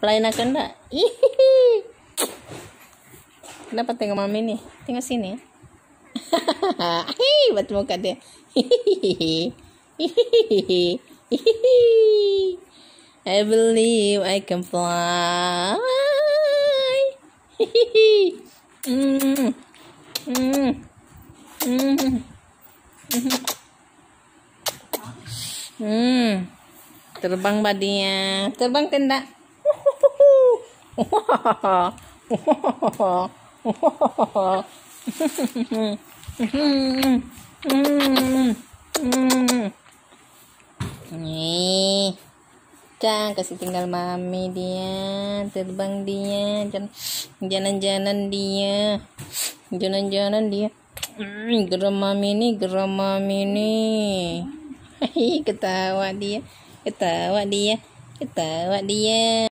Play nak enggak? Kenapa tengok mami nih? Tengok sini. Hihihi, buat muka dia. I believe I can fly. mm. Mm. Mm. Hmm. Terbang badinya. Terbang tenda. Nih. Cang kasih tinggal mami dia. Terbang dia. Jalan-jalan dia. Jalan-jalan dia. Hmm, geram mami nih, geram mami nih. ketawa dia, ketawa dia, ketawa dia.